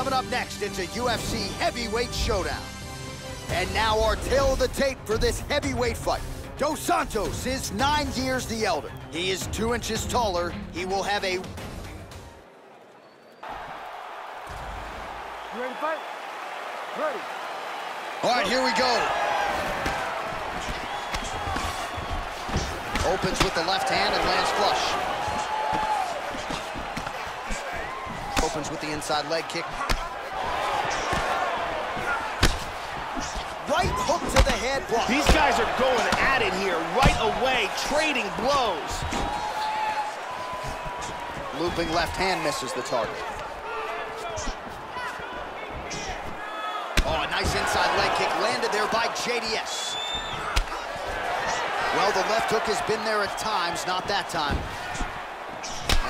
Coming up next, it's a UFC heavyweight showdown. And now our tale of the tape for this heavyweight fight. Dos Santos is nine years the elder. He is two inches taller. He will have a... You ready to fight? Ready. All right, here we go. Opens with the left hand and lands flush. Opens with the inside leg kick. Right hook to the head block. These guys are going at it here right away, trading blows. Looping left hand misses the target. Oh, a nice inside leg kick landed there by JDS. Well, the left hook has been there at times, not that time.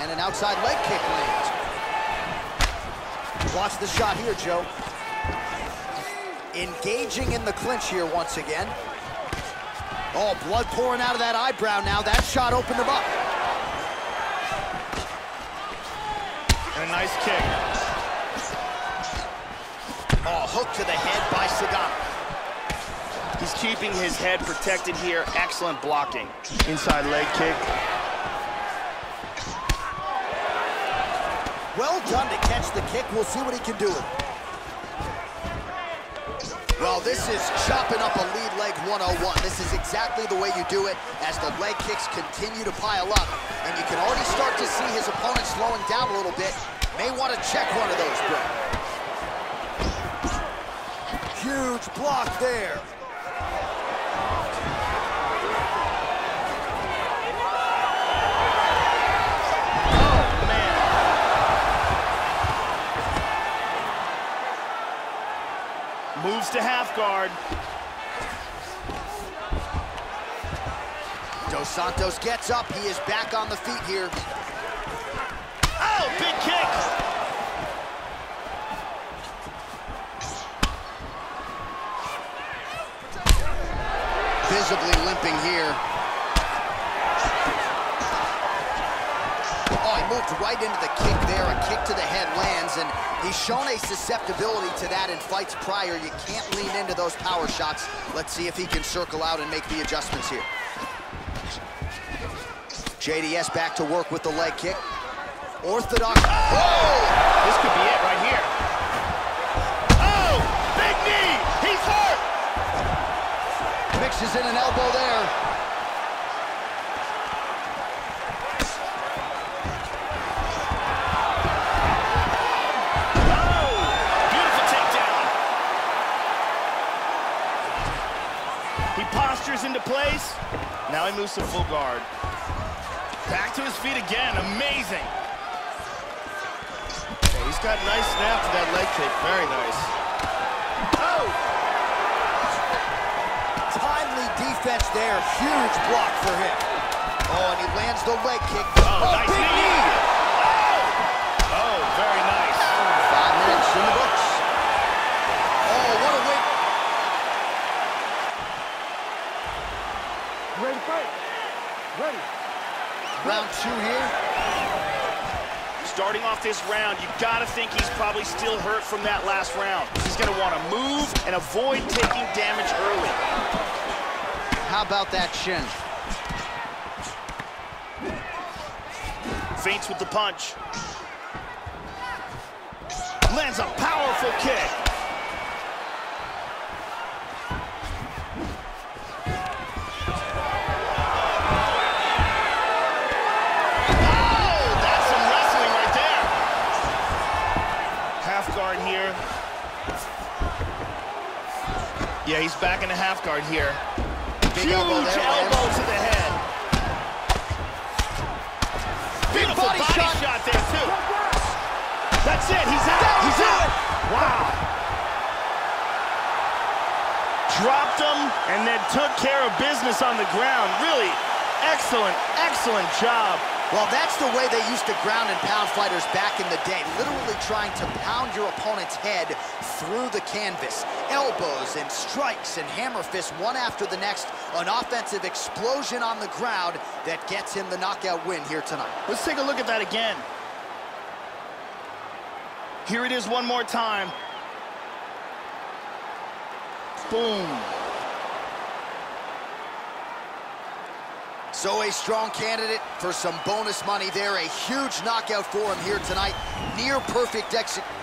And an outside leg kick lands. Watch the shot here, Joe. Engaging in the clinch here once again. Oh, blood pouring out of that eyebrow now. That shot opened him up. And a nice kick. Oh, hook to the head by Sagana. He's keeping his head protected here. Excellent blocking. Inside leg kick. Well done to catch the kick. We'll see what he can do. Well, this is chopping up a lead leg 101. This is exactly the way you do it as the leg kicks continue to pile up. And you can already start to see his opponent slowing down a little bit. May want to check one of those, bro. Huge block there. Moves to half guard. Dos Santos gets up. He is back on the feet here. Oh, big kick. Visibly limping here. Oh, he moved right into the kick there. A kick to the head lands, and he's shown a susceptibility to that in fights prior. You can't lean into those power shots. Let's see if he can circle out and make the adjustments here. JDS back to work with the leg kick. Orthodox. Oh! This could be it right here. Oh, big knee. He's hurt. Mixes in an elbow there. Postures into place. Now he moves to full guard. Back to his feet again. Amazing. Yeah, he's got a nice snap to that leg kick. Very nice. Oh! Timely defense there. Huge block for him. Oh, and he lands the leg kick. Oh, oh nice big knee. Oh! Oh, very nice. Five minutes in the books. Oh, what a win. You ready to fight? Ready. Round two here. Starting off this round, you gotta think he's probably still hurt from that last round. He's gonna wanna move and avoid taking damage early. How about that shin? Feints with the punch. Lands a powerful kick. Yeah, he's back in the half guard here. Big Huge elbow there, elbow to the head. Beautiful body body, shot. shot. there, too. That's it. He's out. He's out. Wow. Dropped him and then took care of business on the ground. Really excellent, excellent job. Well, that's the way they used to ground and pound fighters back in the day, literally trying to pound your opponent's head through the canvas. Elbows and strikes and hammer fists, one after the next. An offensive explosion on the ground that gets him the knockout win here tonight. Let's take a look at that again. Here it is one more time. Boom. So a strong candidate for some bonus money there. A huge knockout for him here tonight. Near perfect execution.